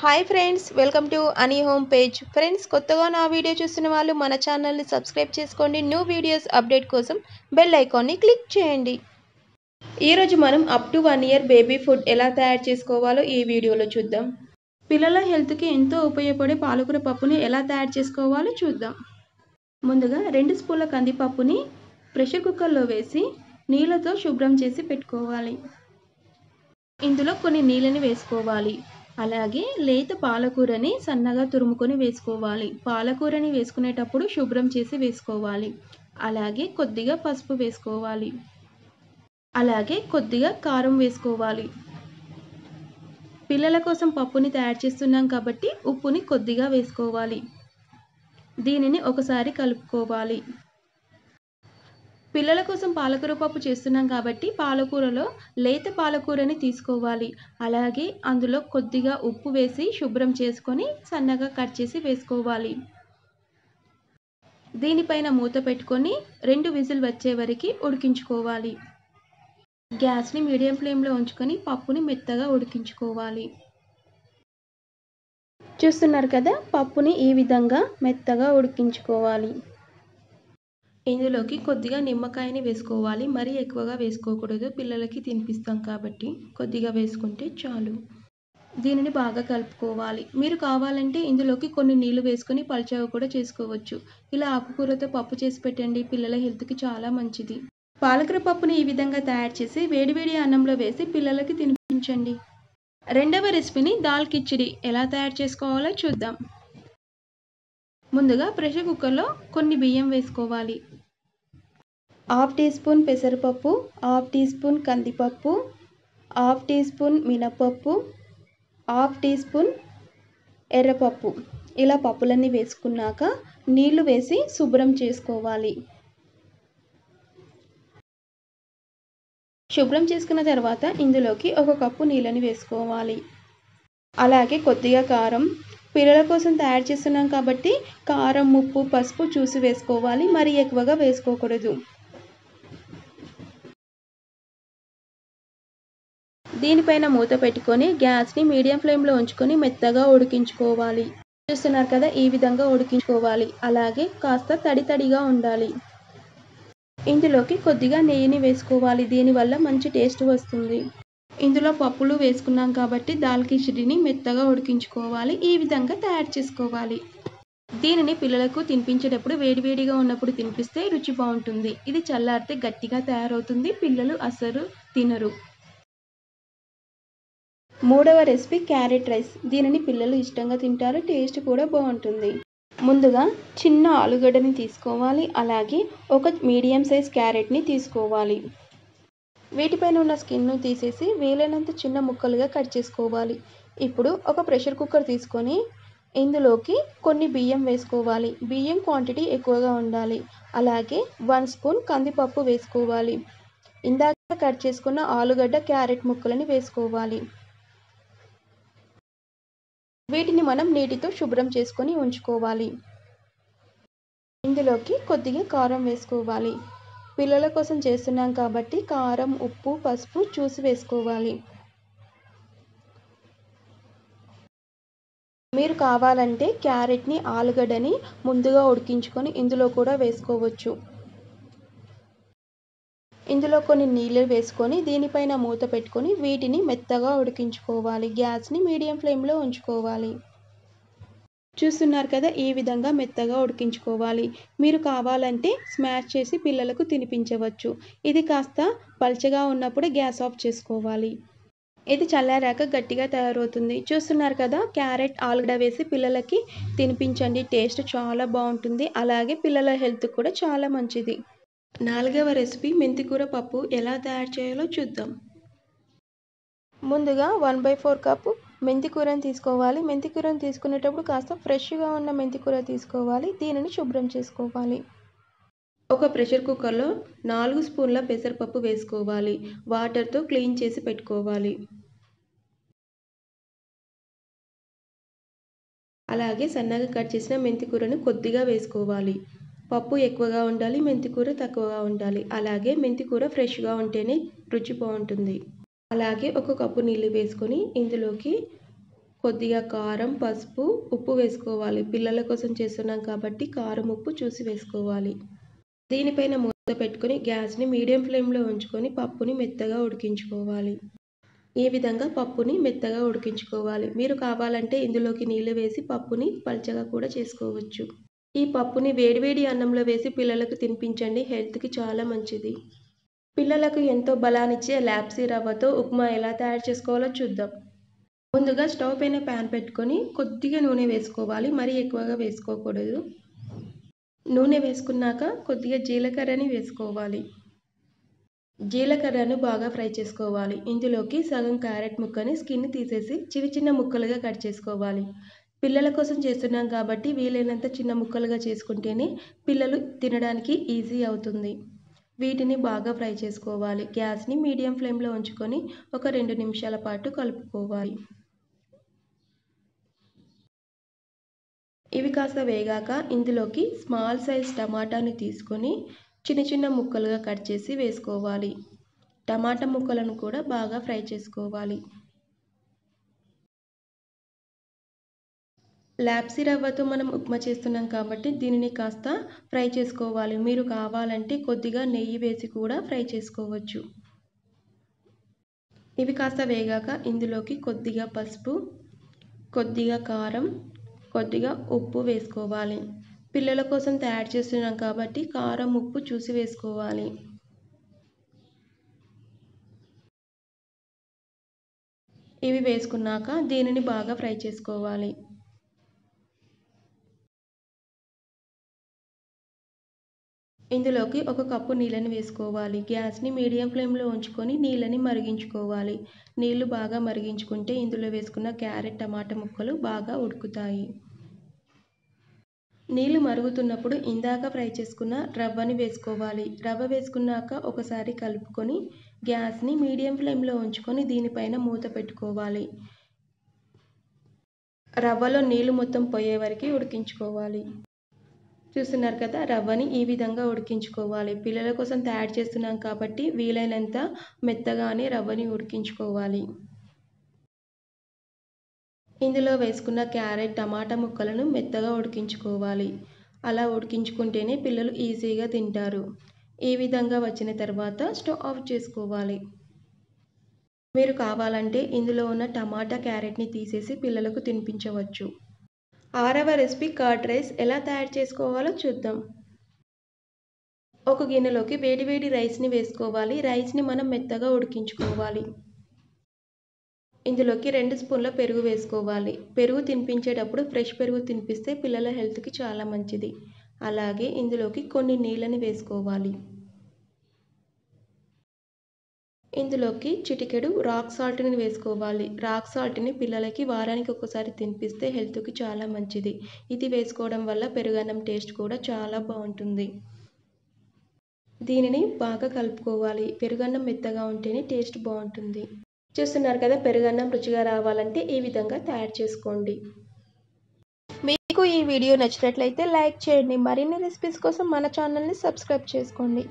Hi friends welcome to Ani home page friends కొత్తగా నా video చూస్తున్న వాళ్ళు మన ఛానల్ని సబ్స్క్రైబ్ చేసుకోండి. న్యూ వీడియోస్ అప్డేట్ కోసం బెల్ ఐకాన్ని క్లిక్ చేయండి. ఈరోజు మనం up to one year baby food ఎలా తయారు చేసుకోవాలో ఈ వీడియోలో చూద్దాం. పిల్లల హెల్త్కి ఎంతో ఉపయోగపడే పాలకూర పప్పుని ఎలా తయారు చేసుకోవాలో చూద్దాం. ముందుగా రెండు స్పూన్ల కందిపప్పుని ప్రెషర్ కుక్కర్లో వేసి నీళ్ళతో శుభ్రం చేసి పెట్టుకోవాలి. ఇందులో కొన్ని నీళ్ళని వేసుకోవాలి. అలాగే లేత పాలకూరని సన్నగా తురుముకొని వేసుకోవాలి. పాలకూరని వేసుకునేటప్పుడు శుభ్రం చేసి వేసుకోవాలి. అలాగే కొద్దిగా పసుపు వేసుకోవాలి. అలాగే కొద్దిగా కారం వేసుకోవాలి. పిల్లల కోసం పప్పుని తయారు చేస్తున్నాం కాబట్టి ఉప్పుని కొద్దిగా వేసుకోవాలి. దీనిని ఒకసారి కలుపుకోవాలి. పిల్లల కోసం పాలకూర పప్పు చేస్తున్నాం కాబట్టి పాలకూరలో లేత పాలకూరని తీసుకోవాలి. అలాగే అందులో కొద్దిగా ఉప్పు వేసి శుభ్రం చేసుకొని సన్నగా కట్ చేసి వేసుకోవాలి. దీనిపైన మూత పెట్టుకొని రెండు విజిల్ వచ్చే వరకు ఉడికించుకోవాలి. గ్యాస్ని మీడియం ఫ్లేమ్లో ఉంచుకొని పప్పుని మెత్తగా ఉడికించుకోవాలి. చూస్తున్నారు కదా? పప్పుని ఈ విధంగా మెత్తగా ఉడికించుకోవాలి. ఇందులోకి కొద్దిగా నిమ్మకాయని వేసుకోవాలి. మరీ ఎక్కువగా వేసుకోకూడదు. పిల్లలకి తినిపిస్తాం కాబట్టి కొద్దిగా వేసుకుంటే చాలు. దీనిని బాగా కలుపుకోవాలి. మీరు కావాలంటే ఇందులోకి కొన్ని నీళ్ళు వేసుకొని పలచగా కూడా చేసుకోవచ్చు. ఇలా ఆకుకూరతో పప్పు చేసి పెట్టండి. పిల్లల హెల్త్కి చాలా మంచిది. పాలకూర పప్పుని ఈ విధంగా తయారు చేసి వేడివేడి అన్నంలో వేసి పిల్లలకి తినిపించండి. రెండవ రెసిపీని దాల్ కిచిడి ఎలా తయారు చేసుకోవాలో చూద్దాం. ముందుగా ప్రెషర్ కుక్కర్లో కొన్ని బియ్యం వేసుకోవాలి. హాఫ్ టీ స్పూన్ పెసరపప్పు హాఫ్ టీ స్పూన్ కందిపప్పు హాఫ్ టీ స్పూన్ మినపప్పు హాఫ్ టీ స్పూన్ ఎర్రపప్పు. ఇలా పప్పులన్నీ వేసుకున్నాక నీళ్ళు వేసి శుభ్రం చేసుకోవాలి. శుభ్రం చేసుకున్న తర్వాత ఇందులోకి ఒక కప్పు నీళ్ళని వేసుకోవాలి. అలాగే కొద్దిగా కారం. పిల్లల కోసం తయారు చేస్తున్నాం కాబట్టి కారం ఉప్పు పసుపు చూసి వేసుకోవాలి. మరి ఎక్కువగా వేసుకోకూడదు. దీనిపైన మూత పెట్టుకొని గ్యాస్ని మీడియం ఫ్లేమ్లో ఉంచుకొని మెత్తగా ఉడికించుకోవాలి. చూస్తున్నారు కదా ఈ విధంగా ఉడికించుకోవాలి. అలాగే కాస్త తడి తడిగా ఉండాలి. ఇందులోకి కొద్దిగా నెయ్యిని వేసుకోవాలి. దీనివల్ల మంచి టేస్ట్ వస్తుంది. ఇందులో పప్పులు వేసుకున్నాం కాబట్టి దాల్ కిచిడిని మెత్తగా ఉడికించుకోవాలి. ఈ విధంగా తయారు చేసుకోవాలి. దీనిని పిల్లలకు తినిపించేటప్పుడు వేడివేడిగా ఉన్నప్పుడు తినిపిస్తే రుచి బాగుంటుంది. ఇది చల్లారితే గట్టిగా తయారవుతుంది. పిల్లలు అసలు తినరు. మూడవ రెసిపీ క్యారెట్ రైస్. దీనిని పిల్లలు ఇష్టంగా తింటారు టేస్ట్ కూడా బాగుంటుంది. ముందుగా చిన్న ఆలుగడ్డని తీసుకోవాలి అలాగే ఒక మీడియం సైజ్ క్యారెట్ని తీసుకోవాలి. వీటిపైన ఉన్న స్కిన్ను తీసేసి వీలైనంత చిన్న ముక్కలుగా కట్ చేసుకోవాలి. ఇప్పుడు ఒక ప్రెషర్ కుక్కర్ తీసుకొని ఇందులోకి కొన్ని బియ్యం వేసుకోవాలి. బియ్యం క్వాంటిటీ ఎక్కువగా ఉండాలి. అలాగే వన్ స్పూన్ కందిపప్పు వేసుకోవాలి. ఇందాక కట్ చేసుకున్న ఆలుగడ్డ క్యారెట్ ముక్కలని వేసుకోవాలి. వీటిని మనం నీటితో శుభ్రం చేసుకొని ఉంచుకోవాలి. ఇందులోకి కొద్దిగా కారం వేసుకోవాలి. పిల్లల కోసం చేస్తున్నాం కాబట్టి కారం ఉప్పు పసుపు చూసి వేసుకోవాలి. మీరు కావాలంటే క్యారెట్ని ఆలుగడ్డని ముందుగా ఉడికించుకొని ఇందులో కూడా వేసుకోవచ్చు. ఇందులో కొన్ని నీళ్ళు వేసుకొని దీనిపైన మూత పెట్టుకొని వీటిని మెత్తగా ఉడికించుకోవాలి. గ్యాస్ని మీడియం ఫ్లేమ్లో ఉంచుకోవాలి. చూస్తున్నారు కదా ఈ విధంగా మెత్తగా ఉడికించుకోవాలి. మీరు కావాలంటే స్మాష్ చేసి పిల్లలకు తినిపించవచ్చు. ఇది కాస్త పల్చగా ఉన్నప్పుడు గ్యాస్ ఆఫ్ చేసుకోవాలి. ఇది చల్లారాక గట్టిగా తయారవుతుంది. చూస్తున్నారు కదా క్యారెట్ ఆలుగడ్డ వేసి పిల్లలకి తినిపించండి. టేస్ట్ చాలా బాగుంటుంది. అలాగే పిల్లల హెల్త్ కూడా చాలా మంచిది. నాలుగవ రెసిపీ మెంతికూర పప్పు ఎలా తయారు చేయాలో చూద్దాం. ముందుగా వన్ బై ఫోర్ కప్పు మెంతికూరను తీసుకోవాలి. మెంతికూరను తీసుకునేటప్పుడు కాస్త ఫ్రెష్గా ఉన్న మెంతికూర తీసుకోవాలి. దీనిని శుభ్రం చేసుకోవాలి. ఒక ప్రెషర్ కుక్కర్లో నాలుగు స్పూన్ల పెసరపప్పు వేసుకోవాలి. వాటర్తో క్లీన్ చేసి పెట్టుకోవాలి. అలాగే సన్నగా కట్ చేసిన మెంతికూరను కొద్దిగా వేసుకోవాలి. పప్పు ఎక్కువగా ఉండాలి మెంతికూర తక్కువగా ఉండాలి. అలాగే మెంతికూర ఫ్రెష్గా ఉంటేనే రుచి బాగుంటుంది. అలాగే ఒక కప్పు నీళ్ళు వేసుకొని ఇందులోకి కొద్దిగా కారం పసుపు ఉప్పు వేసుకోవాలి. పిల్లల కోసం చేస్తున్నాం కాబట్టి కారం ఉప్పు చూసి వేసుకోవాలి. దీనిపైన మూత పెట్టుకొని గ్యాస్ని మీడియం ఫ్లేమ్లో ఉంచుకొని పప్పుని మెత్తగా ఉడికించుకోవాలి. ఈ విధంగా పప్పుని మెత్తగా ఉడికించుకోవాలి. మీరు కావాలంటే ఇందులోకి నీళ్ళు వేసి పప్పుని పల్చగా కూడా చేసుకోవచ్చు. ఈ పప్పుని వేడివేడి అన్నంలో వేసి పిల్లలకు తినిపించండి. హెల్త్కి చాలా మంచిది. పిల్లలకు ఎంతో బలాన్నిచ్చే ల్యాప్సీ రవ్వతో ఉప్మా ఎలా తయారు చేసుకోవాలో చూద్దాం. ముందుగా స్టవ్ పైన ప్యాన్ పెట్టుకొని కొద్దిగా నూనె వేసుకోవాలి. మరీ ఎక్కువగా వేసుకోకూడదు. నూనె వేసుకున్నాక కొద్దిగా జీలకర్రని వేసుకోవాలి. జీలకర్రను బాగా ఫ్రై చేసుకోవాలి. ఇందులోకి సగం క్యారెట్ ముక్కని స్కిన్ తీసేసి చిన్న చిన్న ముక్కలుగా కట్ చేసుకోవాలి. పిల్లల కోసం చేస్తున్నాం కాబట్టి వీలైనంత చిన్న ముక్కలుగా చేసుకుంటేనే పిల్లలు తినడానికి ఈజీ అవుతుంది. వీటిని బాగా ఫ్రై చేసుకోవాలి. గ్యాస్ని మీడియం ఫ్లేమ్లో ఉంచుకొని ఒక రెండు నిమిషాల పాటు కలుపుకోవాలి. ఇవి కాస్త వేగాక ఇందులోకి స్మాల్ సైజ్ టమాటాని తీసుకొని చిన్న చిన్న ముక్కలుగా కట్ చేసి వేసుకోవాలి. టమాటా ముక్కలను కూడా బాగా ఫ్రై చేసుకోవాలి. ల్యాప్సీ రవ్వతో మనం ఉప్మా చేస్తున్నాం కాబట్టి దీనిని కాస్త ఫ్రై చేసుకోవాలి. మీరు కావాలంటే కొద్దిగా నెయ్యి వేసి కూడా ఫ్రై చేసుకోవచ్చు. ఇవి కాస్త వేగాక ఇందులోకి కొద్దిగా పసుపు కొద్దిగా కారం కొద్దిగా ఉప్పు వేసుకోవాలి. పిల్లల కోసం తయారు చేస్తున్నాం కాబట్టి కారం ఉప్పు చూసి వేసుకోవాలి. ఇవి వేసుకున్నాక దీనిని బాగా ఫ్రై చేసుకోవాలి. ఇందులోకి ఒక కప్పు నీళ్ళని వేసుకోవాలి. గ్యాస్ని మీడియం ఫ్లేమ్లో ఉంచుకొని నీళ్ళని మరిగించుకోవాలి. నీళ్ళు బాగా మరిగించుకుంటే ఇందులో వేసుకున్న క్యారెట్ టమాటా ముక్కలు బాగా ఉడుకుతాయి. నీళ్ళు మరుగుతున్నప్పుడు ఇందాక ఫ్రై చేసుకున్న రవ్వని వేసుకోవాలి. రవ్వ వేసుకున్నాక ఒకసారి కలుపుకొని గ్యాస్ని మీడియం ఫ్లేమ్లో ఉంచుకొని దీనిపైన మూత పెట్టుకోవాలి. రవ్వలో నీళ్ళు మొత్తం పోయే వరకు ఉడికించుకోవాలి. చూస్తున్నారు కదా రవ్వని ఈ విధంగా ఉడికించుకోవాలి. పిల్లల కోసం తయారు చేస్తున్నాం కాబట్టి వీలైనంత మెత్తగానే రవ్వని ఉడికించుకోవాలి. ఇందులో వేసుకున్న క్యారెట్ టమాటా ముక్కలను మెత్తగా ఉడికించుకోవాలి. అలా ఉడికించుకుంటేనే పిల్లలు ఈజీగా తింటారు. ఈ విధంగా వచ్చిన తర్వాత స్టవ్ ఆఫ్ చేసుకోవాలి. మీరు కావాలంటే ఇందులో ఉన్న టమాటా క్యారెట్ని తీసేసి పిల్లలకు తినిపించవచ్చు. ఆరవ రెసిపీ కర్డ్ రైస్ ఎలా తయారు చేసుకోవాలో చూద్దాం. ఒక గిన్నెలోకి వేడివేడి రైస్ని వేసుకోవాలి. రైస్ని మనం మెత్తగా ఉడికించుకోవాలి. ఇందులోకి రెండు స్పూన్ల పెరుగు వేసుకోవాలి. పెరుగు తినిపించేటప్పుడు ఫ్రెష్ పెరుగు తినిపిస్తే పిల్లల హెల్త్కి చాలా మంచిది. అలాగే ఇందులోకి కొన్ని నీళ్ళని వేసుకోవాలి. ఇందులోకి చిటికెడు రాక్ సాల్ట్ని వేసుకోవాలి. రాక్ సాల్ట్ని పిల్లలకి వారానికి ఒకసారి తినిపిస్తే హెల్త్కి చాలా మంచిది. ఇది వేసుకోవడం వల్ల పెరుగన్నం టేస్ట్ కూడా చాలా బాగుంటుంది. దీనిని బాగా కలుపుకోవాలి. పెరుగన్నం మెత్తగా ఉంటేనే టేస్ట్ బాగుంటుంది. చూస్తున్నారు కదా పెరుగన్నం రుచిగా రావాలంటే ఈ విధంగా తయారు చేసుకోండి. మీకు ఈ వీడియో నచ్చినట్లయితే లైక్ చేయండి. మరిన్ని రెసిపీస్ కోసం మన ఛానల్ని సబ్స్క్రైబ్ చేసుకోండి.